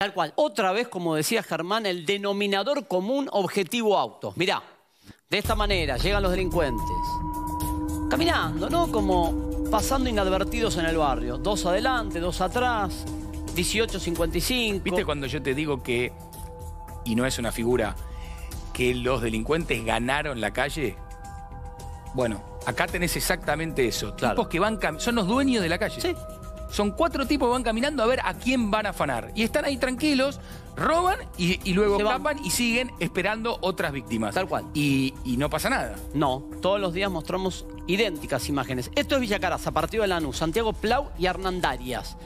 Tal cual. Otra vez, como decía Germán, el denominador común objetivo auto. Mirá, de esta manera llegan los delincuentes. Caminando, ¿no? Como pasando inadvertidos en el barrio. Dos adelante, dos atrás, 18.55. ¿Viste cuando yo te digo que, y no es una figura, que los delincuentes ganaron la calle? Bueno, acá tenés exactamente eso. Claro. Tipos que van son los dueños de la calle. Sí. Son cuatro tipos que van caminando a ver a quién van a afanar. Y están ahí tranquilos, roban y, y luego escapan y siguen esperando otras víctimas. Tal cual. Y, y no pasa nada. No, todos los días mostramos idénticas imágenes. Esto es Villa Caraza, partido de Lanús, Santiago Plau y Hernandarias.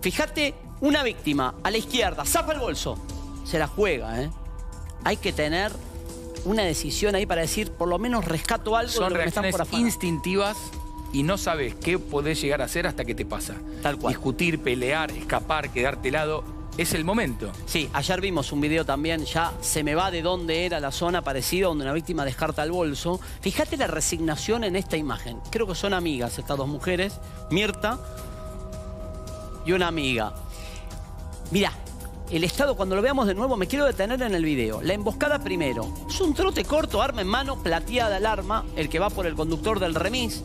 Fíjate, una víctima a la izquierda, zapa el bolso. Se la juega, ¿eh? Hay que tener una decisión ahí para decir, por lo menos rescato algo Son de lo que me están reacciones por instintivas y no sabes qué podés llegar a hacer hasta que te pasa. Tal cual. Discutir, pelear, escapar, quedarte helado, es el momento. Sí, ayer vimos un video también, ya se me va de dónde era la zona parecida donde una víctima descarta el bolso. Fíjate la resignación en esta imagen. Creo que son amigas estas dos mujeres, Mirta y una amiga. Mirá, el Estado, cuando lo veamos de nuevo, me quiero detener en el video. La emboscada primero. Es un trote corto, arma en mano, plateada el arma, el que va por el conductor del remis,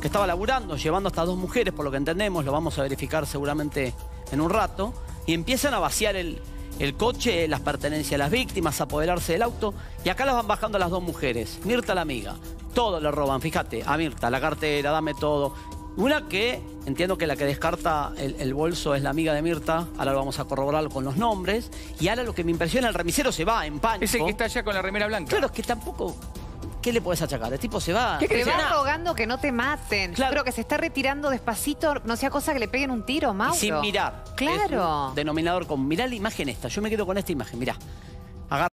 que estaba laburando, llevando a estas dos mujeres, por lo que entendemos, lo vamos a verificar seguramente en un rato, y empiezan a vaciar el, el coche, las pertenencias de las víctimas, a apoderarse del auto, y acá las van bajando las dos mujeres. Mirta la amiga, todo le roban, fíjate, a Mirta, la cartera, dame todo. Una que, entiendo que la que descarta el, el bolso es la amiga de Mirta, ahora lo vamos a corroborar con los nombres, y ahora lo que me impresiona, el remisero se va en pánico. Ese que está allá con la remera blanca. Claro, es que tampoco... ¿Qué le puedes achacar? El tipo se va... ¿Qué Te querés va rogando que no te maten. Claro. Yo creo que se está retirando despacito, no sea cosa que le peguen un tiro, Y Mauro. sin mirar. Claro. Es un denominador común. Mirá la imagen esta. Yo me quedo con esta imagen, mirá. Agarra